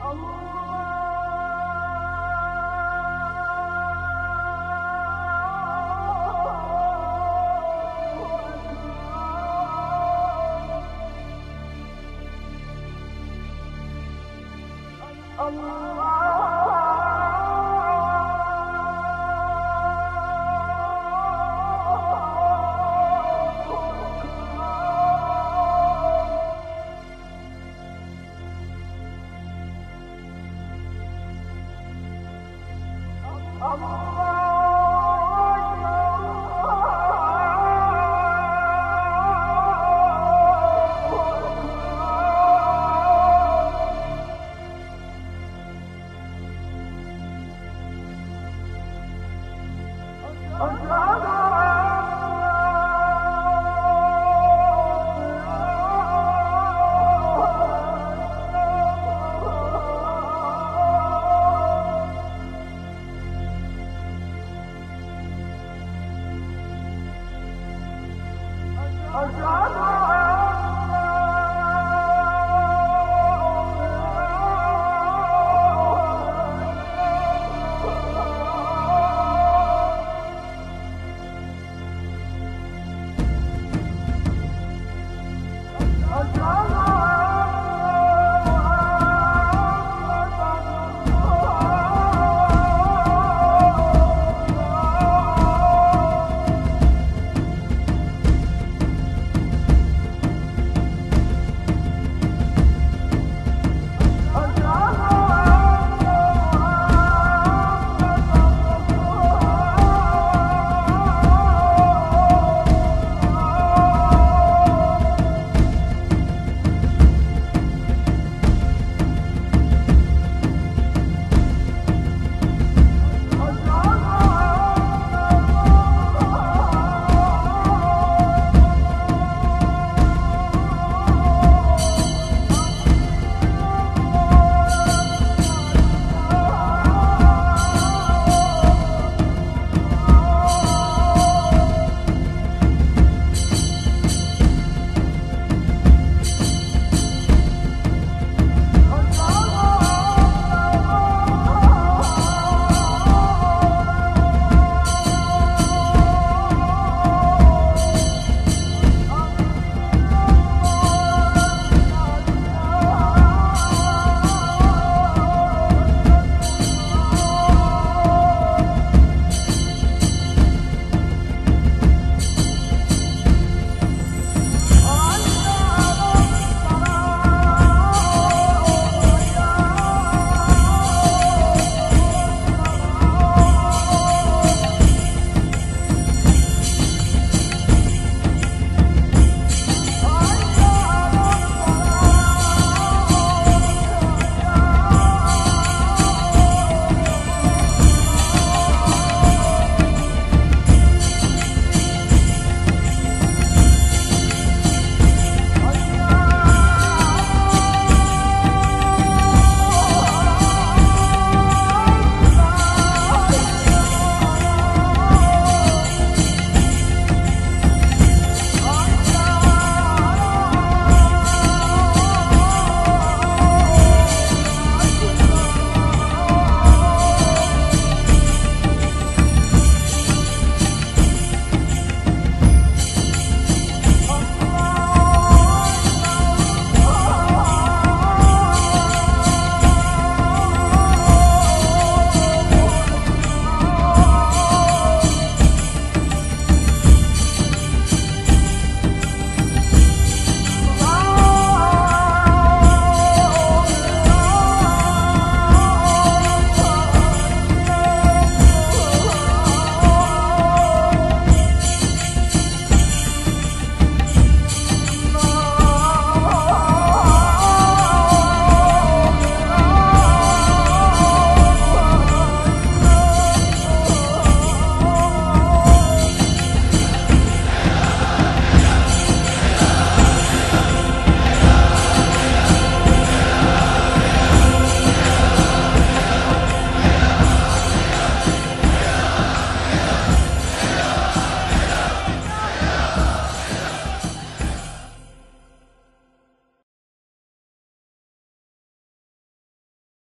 Allah. i'm on Oh, God. Oh, oh, oh.